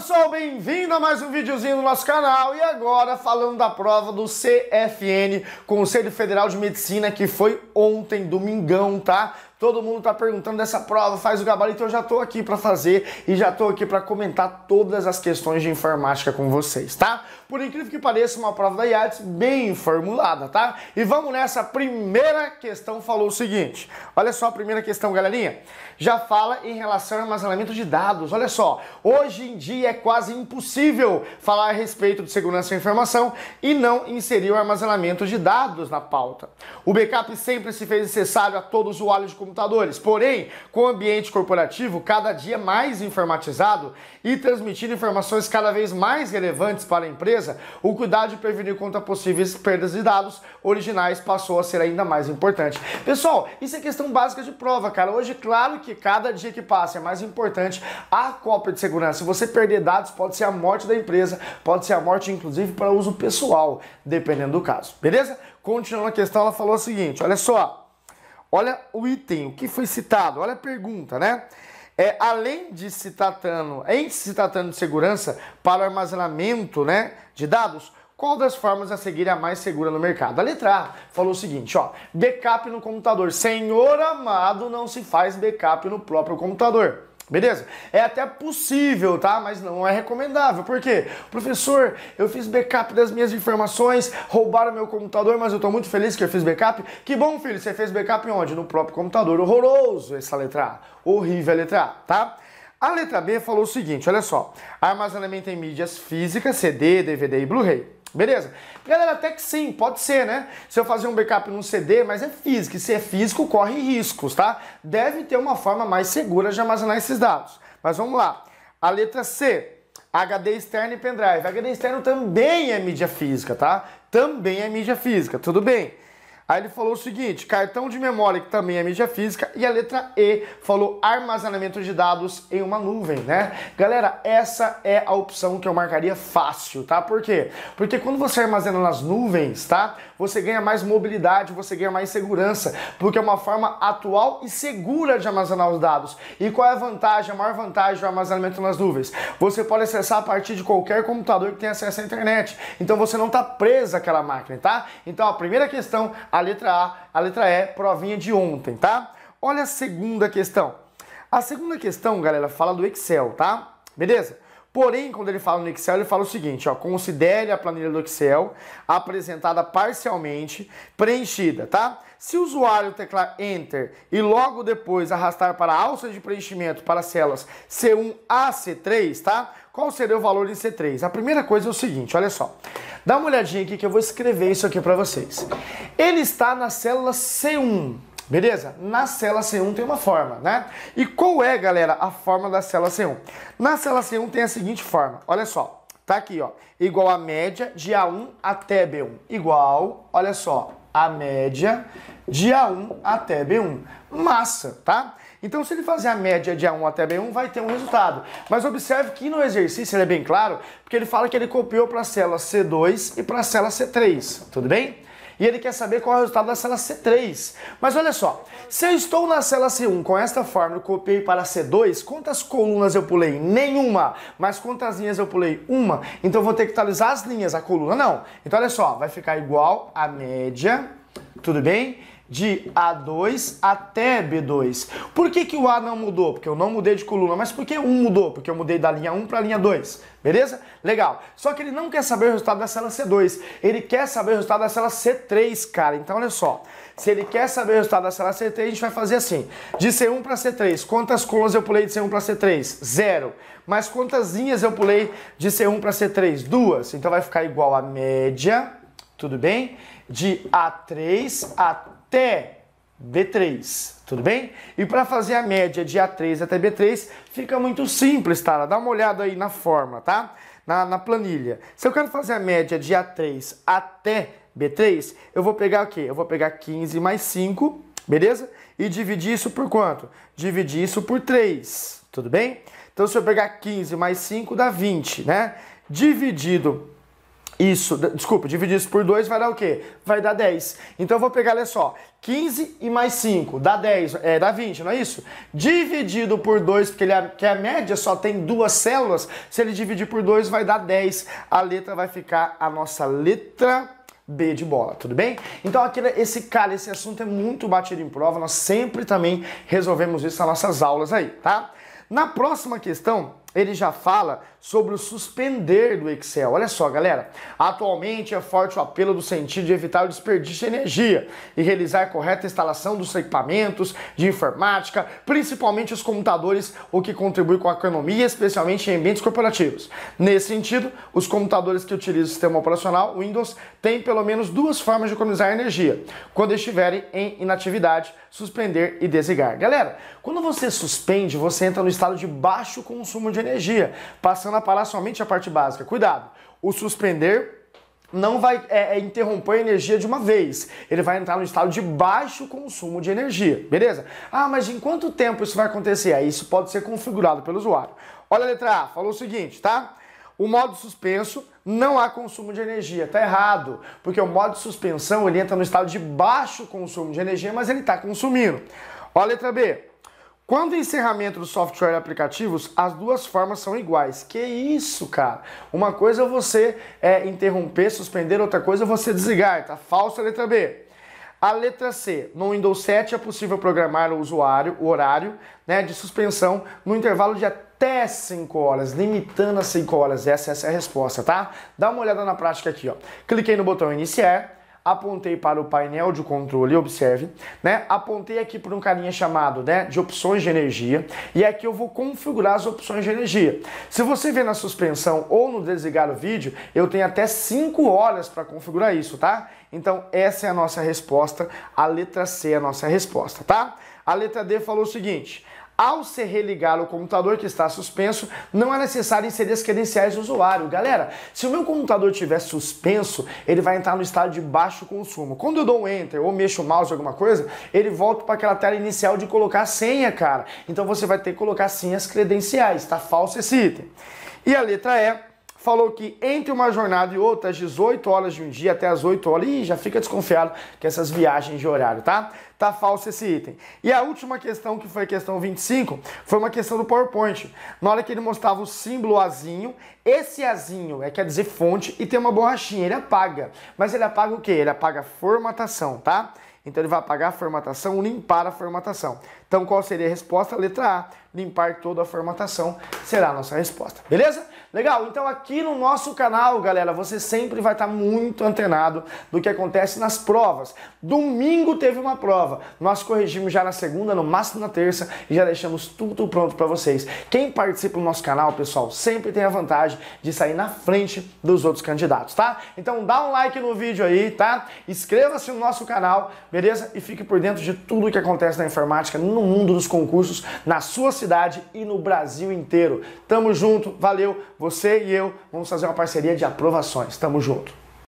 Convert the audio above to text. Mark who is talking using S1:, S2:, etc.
S1: pessoal, bem-vindo a mais um videozinho do nosso canal e agora falando da prova do CFN, Conselho Federal de Medicina, que foi ontem, domingão, tá? Todo mundo tá perguntando dessa prova, faz o gabarito, eu já tô aqui para fazer e já tô aqui para comentar todas as questões de informática com vocês, tá? Por incrível que pareça, uma prova da IATS bem formulada, tá? E vamos nessa primeira questão falou o seguinte. Olha só a primeira questão, galerinha. Já fala em relação ao armazenamento de dados. Olha só, hoje em dia é quase impossível falar a respeito de segurança da informação e não inserir o armazenamento de dados na pauta. O backup sempre se fez necessário a todo usuário de computadores. Porém, com o ambiente corporativo cada dia mais informatizado e transmitindo informações cada vez mais relevantes para a empresa, o cuidado de prevenir contra possíveis perdas de dados originais passou a ser ainda mais importante. Pessoal, isso é questão básica de prova, cara. Hoje, claro que cada dia que passa é mais importante a cópia de segurança. Se você perder dados, pode ser a morte da empresa, pode ser a morte, inclusive, para uso pessoal, dependendo do caso. Beleza? Continuando a questão, ela falou o seguinte: olha só. Olha o item, o que foi citado, olha a pergunta, né? É, além de se tratando, em se tratando de segurança para o armazenamento né, de dados, qual das formas a seguir é a mais segura no mercado? A letra A falou o seguinte, ó, backup no computador. Senhor amado, não se faz backup no próprio computador. Beleza? É até possível, tá? Mas não é recomendável. Por quê? Professor, eu fiz backup das minhas informações, roubaram meu computador, mas eu tô muito feliz que eu fiz backup. Que bom, filho, você fez backup onde? No próprio computador. Horroroso essa letra A. Horrível a letra A, tá? A letra B falou o seguinte, olha só. Armazenamento em mídias físicas, CD, DVD e Blu-ray. Beleza? Galera, até que sim, pode ser, né? Se eu fazer um backup num CD, mas é físico, e se é físico, corre riscos, tá? Deve ter uma forma mais segura de armazenar esses dados. Mas vamos lá. A letra C, HD externo e pendrive. HD externo também é mídia física, tá? Também é mídia física, tudo bem. Aí ele falou o seguinte: cartão de memória, que também é mídia física, e a letra E falou armazenamento de dados em uma nuvem, né? Galera, essa é a opção que eu marcaria fácil, tá? Por quê? Porque quando você armazena nas nuvens, tá? Você ganha mais mobilidade, você ganha mais segurança, porque é uma forma atual e segura de armazenar os dados. E qual é a vantagem, a maior vantagem do armazenamento nas nuvens? Você pode acessar a partir de qualquer computador que tenha acesso à internet. Então você não está preso àquela máquina, tá? Então a primeira questão, a a letra A, a letra E, provinha de ontem, tá? Olha a segunda questão. A segunda questão, galera, fala do Excel, tá? Beleza? Porém, quando ele fala no Excel, ele fala o seguinte, ó, considere a planilha do Excel apresentada parcialmente preenchida, tá? Se o usuário teclar Enter e logo depois arrastar para a alça de preenchimento para as células C1 a C3, tá? Qual seria o valor em C3? A primeira coisa é o seguinte, olha só. Dá uma olhadinha aqui que eu vou escrever isso aqui para vocês. Ele está na célula C1, beleza? Na célula C1 tem uma forma, né? E qual é, galera, a forma da célula C1? Na célula C1 tem a seguinte forma, olha só. Tá aqui, ó, igual a média de A1 até B1. Igual, olha só, a média de A1 até B1. Massa, tá? Então, se ele fazer a média de A1 até B1, vai ter um resultado. Mas observe que no exercício ele é bem claro, porque ele fala que ele copiou para a célula C2 e para a célula C3, tudo bem? E ele quer saber qual é o resultado da célula C3. Mas olha só, se eu estou na célula C1 com esta e copiei para C2, quantas colunas eu pulei? Nenhuma. Mas quantas linhas eu pulei? Uma. Então vou ter que atualizar as linhas, a coluna não. Então olha só, vai ficar igual a média, tudo bem? De A2 até B2. Por que, que o A não mudou? Porque eu não mudei de coluna. Mas por que 1 mudou? Porque eu mudei da linha 1 para a linha 2. Beleza? Legal. Só que ele não quer saber o resultado da célula C2. Ele quer saber o resultado da célula C3, cara. Então, olha só. Se ele quer saber o resultado da célula C3, a gente vai fazer assim. De C1 para C3, quantas colunas eu pulei de C1 para C3? Zero. Mas quantas linhas eu pulei de C1 para C3? Duas. Então vai ficar igual a média, tudo bem? De A3 até até B3, tudo bem? E para fazer a média de A3 até B3, fica muito simples, tá? Dá uma olhada aí na forma, tá? Na, na planilha. Se eu quero fazer a média de A3 até B3, eu vou pegar o quê? Eu vou pegar 15 mais 5, beleza? E dividir isso por quanto? Dividir isso por 3, tudo bem? Então se eu pegar 15 mais 5 dá 20, né? Dividido Isso, desculpa, dividir isso por 2 vai dar o quê? Vai dar 10. Então eu vou pegar, olha só, 15 e mais 5 dá 10, é, dá 20, não é isso? Dividido por 2, porque ele é, que a média só tem duas células, se ele dividir por 2 vai dar 10. A letra vai ficar a nossa letra B de bola, tudo bem? Então aqui, esse cara, esse assunto é muito batido em prova, nós sempre também resolvemos isso nas nossas aulas aí, tá? Na próxima questão, ele já fala sobre o suspender do Excel. Olha só, galera. Atualmente é forte o apelo do sentido de evitar o desperdício de energia e realizar a correta instalação dos equipamentos de informática, principalmente os computadores, o que contribui com a economia, especialmente em ambientes corporativos. Nesse sentido, os computadores que utilizam o sistema operacional Windows têm pelo menos duas formas de economizar energia: quando estiverem em inatividade, suspender e desligar. Galera, quando você suspende, você entra no estado de baixo consumo de energia, passando a parar somente a parte básica. Cuidado, o suspender não vai é, é, interromper a energia de uma vez. Ele vai entrar no estado de baixo consumo de energia, beleza? Ah, mas em quanto tempo isso vai acontecer? Aí isso pode ser configurado pelo usuário. Olha a letra A, falou o seguinte, tá? O modo suspenso não há consumo de energia, tá errado, porque o modo de suspensão ele entra no estado de baixo consumo de energia, mas ele está consumindo. Olha a letra B. Quando o encerramento do software e aplicativos, as duas formas são iguais. Que isso, cara? Uma coisa é você é, interromper, suspender, outra coisa é você desligar, tá? Falsa letra B. A letra C. No Windows 7 é possível programar o usuário, o horário né, de suspensão no intervalo de até 5 horas, limitando a 5 horas. Essa, essa é a resposta, tá? Dá uma olhada na prática aqui, ó. Cliquei no botão iniciar apontei para o painel de controle, observe, né? Apontei aqui para um carinha chamado, né, de opções de energia, e aqui eu vou configurar as opções de energia. Se você ver na suspensão ou no desligar o vídeo, eu tenho até 5 horas para configurar isso, tá? Então essa é a nossa resposta, a letra C é a nossa resposta, tá? A letra D falou o seguinte: ao se religar o computador que está suspenso, não é necessário inserir as credenciais do usuário. Galera, se o meu computador estiver suspenso, ele vai entrar no estado de baixo consumo. Quando eu dou um enter ou mexo o mouse alguma coisa, ele volta para aquela tela inicial de colocar a senha, cara. Então você vai ter que colocar sim as credenciais, tá falso esse item. E a letra E falou que entre uma jornada e outra, às 18 horas de um dia até as 8 horas, e já fica desconfiado que essas viagens de horário, tá? Tá falso esse item. E a última questão, que foi a questão 25, foi uma questão do PowerPoint. Na hora que ele mostrava o símbolo azinho, esse azinho é quer dizer fonte e tem uma borrachinha, ele apaga. Mas ele apaga o quê? Ele apaga formatação, tá? Então ele vai apagar a formatação, limpar a formatação. Então qual seria a resposta? Letra A, limpar toda a formatação será a nossa resposta. Beleza? Legal? Então aqui no nosso canal, galera, você sempre vai estar muito antenado do que acontece nas provas. Domingo teve uma prova. Nós corrigimos já na segunda, no máximo na terça e já deixamos tudo pronto para vocês. Quem participa do nosso canal, pessoal, sempre tem a vantagem de sair na frente dos outros candidatos, tá? Então dá um like no vídeo aí, tá? Inscreva-se no nosso canal, beleza? E fique por dentro de tudo que acontece na informática no mundo dos concursos, na sua cidade e no Brasil inteiro. Tamo junto, valeu! Você e eu vamos fazer uma parceria de aprovações. Tamo junto!